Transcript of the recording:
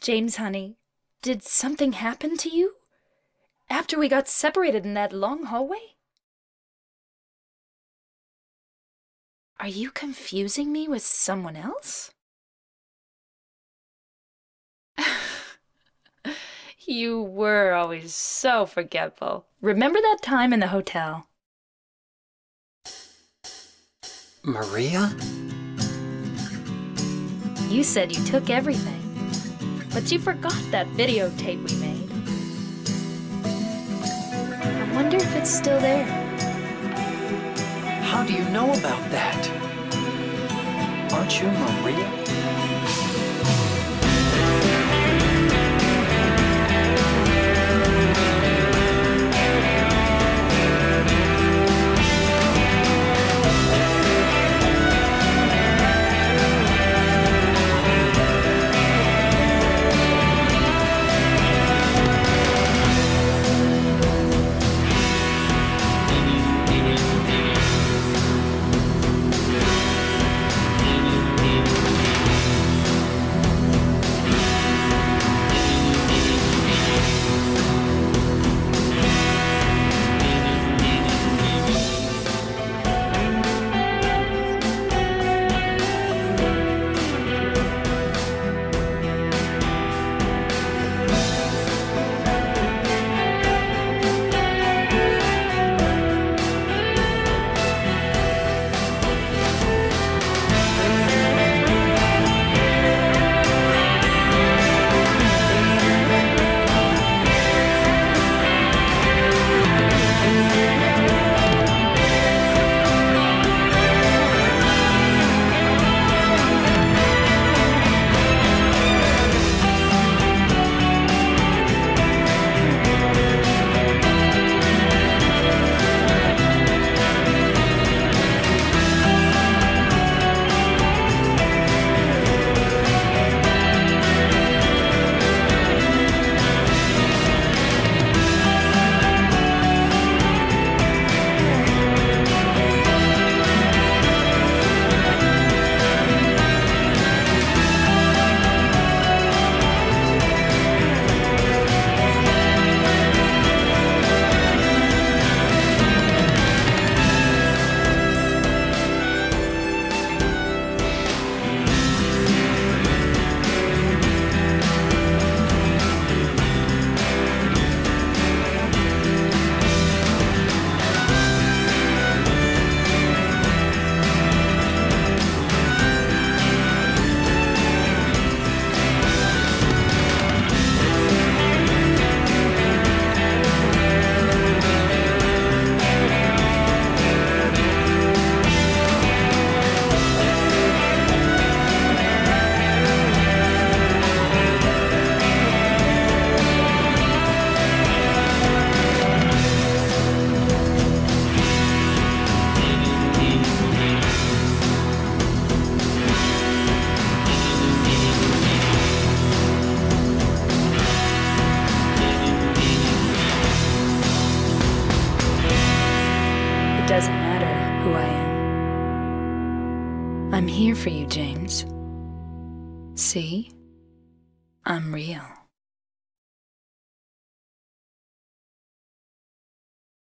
James, honey, did something happen to you? After we got separated in that long hallway? Are you confusing me with someone else? you were always so forgetful. Remember that time in the hotel? Maria? You said you took everything, but you forgot that videotape we made. I wonder if it's still there. How do you know about that? Aren't you Maria? Doesn't matter who I am. I'm here for you, James. See? I'm real.